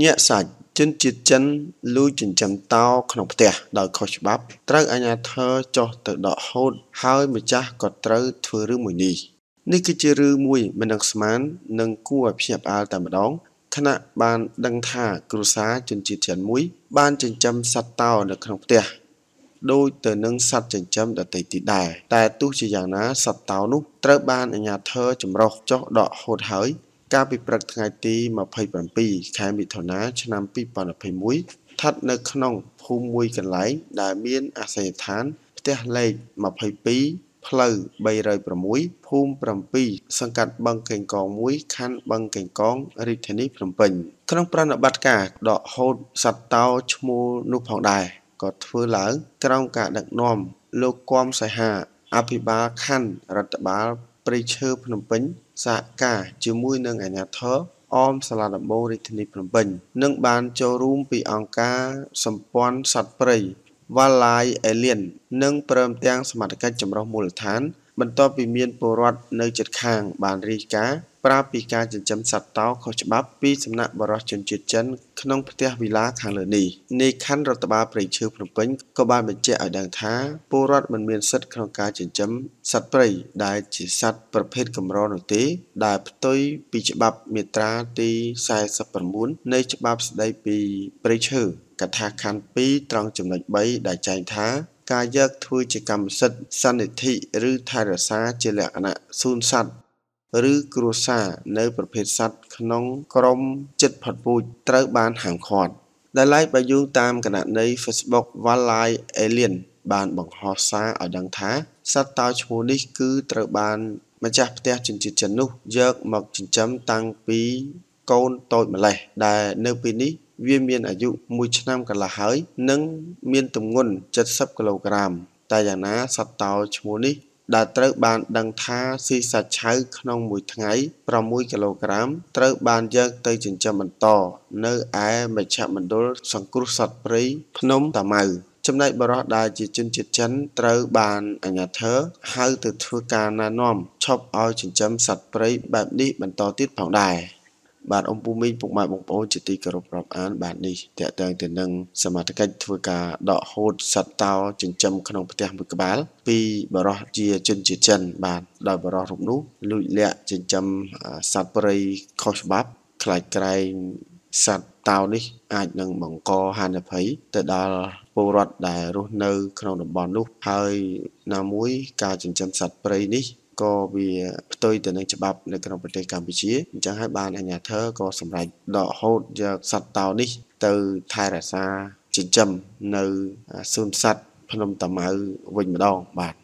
ញាក់សាច់ជនជាតិចិនលួចចិញ្ចឹមតោក្នុងផ្ទះដោយខុសច្បាប់ត្រូវអាជ្ញាធរចុះទៅដកហូត ហើយម្ចាស់ក៏ត្រូវធ្វើរឿងមួយនេះនេះគឺជារឿងមួយមិននឹកស្មាននិងគួរឲ្យភ្ញាក់ផ្អើលតែម្ដងខណៈបានដឹងថាគ្រួសារជនជាតិចិនមួយ បានចិញ្ចឹមសត្វតោនៅក្នុងផ្ទះដូចទៅនឹងសត្វចិញ្ចឹមដទៃទៀតដែរតែទោះជាយ៉ាងណាសត្វតោនោះត្រូវបានអាជ្ញាធរចម្រុះចុះដកហូតហើយ កាលពីព្រឹកថ្ងៃទី27ខែមិថុនាឆ្នាំ2021ស្ថិតនៅក្នុងភូមិមួយកន្លែងដែលមានអាសយដ្ឋានផ្ទះលេខ22ផ្លូវ306ភូមិ7សង្កាត់បឹងកេងកង1ខណ្ឌបឹងកេងកងរាជធានីភ្នំពេញក្នុងប្រតិបត្តិការដកហូតសត្វតោឈ្មោះនោះផងដែរក៏ធ្វើឡើងក្រោមការដឹកនាំលោកគំសៃហាអភិបាលខណ្ឌរដ្ឋបាល ព្រៃឈើភ្នំពេញសហការជាមួយនឹងអាជ្ញាធរអមសាលាដំបងរាជធានីភ្នំពេញនិងបានចូលរួមពីអង្គការសម្ព័ន្ធសត្វព្រៃ Wildlife Alliance និងព្រមទាំងសមាជិកចម្រុះមូលដ្ឋាន បន្ទាប់ពីមានពលរដ្ឋនៅជិតខាងបានរាយការណ៍ ប្រាប់ពីការចិញ្ចឹមសត្វតោខុសច្បាប់ពីសំណាក់បរិសុជនជាតិចិនក្នុងផ្ទះវិឡាខាងលើនេះនៃខណ្ឌរដ្ឋបាលព្រៃឈើភ្នំពេញក៏បានបញ្ជាក់ឲ្យដឹងថាពលរដ្ឋមិនមានសិទ្ធិក្នុងការចិញ្ចឹមសត្វព្រៃដែលជាសត្វប្រភេទកម្រនោះទេ ដែលផ្ទុយពីច្បាប់មាត្រាទី49នៃច្បាប់ស្តីពីព្រៃឈើកថាខណ្ឌ2ត្រង់ចំណុច3ដែលចែងថាការយកធ្វើជាកម្មសិទ្ធិសន្និធិឬថែរក្សាជាលក្ខណៈសួនសត្វ ឬគ្រួសារនៅប្រភេទសត្វក្នុងក្រុមចិត្តផុតពូជត្រូវបានហាមឃាត់ដែលឡែកបើយោងតាមគណនី Facebook Wildlife Alien បានបង្ហោះសារឲ្យដឹងថាសត្វតោឈ្មោះនេះគឺត្រូវបានម្ចាស់ផ្ទះជនជាតិចិននោះយកមកចិញ្ចឹមតាំងពីកូនតូចម្លេះដែលនៅពេលនេះវាមានអាយុ1ឆ្នាំកន្លះហើយ និងមានទម្ងន់70គីឡូក្រាម តែយ៉ាងណាសត្វតោឈ្មោះនេះ ដែលត្រូវបានដឹងថាស៊ីសាច់ឆៅក្នុងមួយថ្ងៃ6គីឡូក្រាមត្រូវបានយកទៅចិញ្ចឹមបន្តនៅឯមជ្ឈមណ្ឌលសង្គ្រោះសត្វព្រៃភ្នំតាម៉ៅចំណែកបរិះដែលជាជនជាតិចិនត្រូវបានអាជ្ញាធរហៅទៅធ្វើការណែនាំឈប់ឲ្យចិញ្ចឹមសត្វព្រៃបែបនេះបន្តទៀតផងដែរ បាទអំពូមីងពុកម៉ែបងប្អូនជាទីគោរពរាប់អាន បាទនេះតើតើទៅនឹងសមត្ថកិច្ចធ្វើការដកហូតសត្វតោចិញ្ចឹមក្នុងផ្ទះមួយក្បាល ពីបរោះជាជនជាតិចិន បាទដោយបរោះរូបនោះលួចលាក់ចិញ្ចឹមសត្វព្រៃខុសច្បាប់ខ្លាចក្រែងសត្វតោនេះអាចនឹងបង្កហានិភ័យទៅដល់ពលរដ្ឋដែលរស់នៅ ក្នុងតំបន់នោះហើយណាមួយការចិញ្ចឹមសត្វព្រៃនេះ ក៏វាផ្ទុយទៅនឹងច្បាប់នៅក្នុងប្រទេសកម្ពុជាអញ្ចឹងហើយបានអាជ្ញាធរក៏សម្រេចដកហូតយកសត្វតោនេះ ទៅថែរក្សាចិញ្ចឹមនៅសួនសត្វភ្នំតាម៉ៅវិញម្ដងបាទ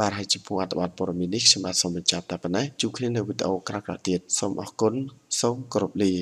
បាទហើយចំពោះអត្ថបទព័ត៌មាននេះខ្ញុំបាទសូមបញ្ចប់តែប៉ុណ្ណេះជួបគ្នានៅវីដេអូក្រោយៗទៀតសូមអរគុណសូមគោរពលា